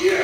Yeah.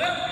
Yeah.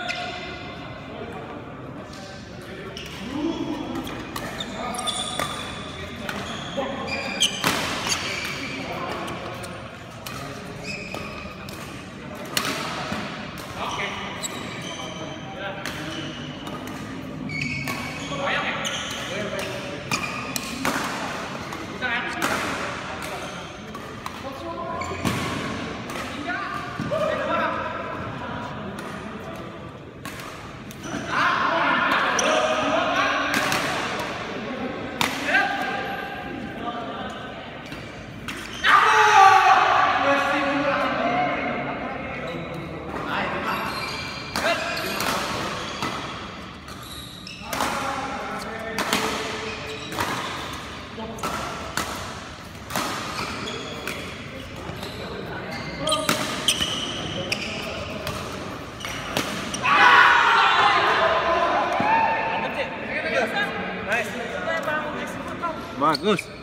Bagus.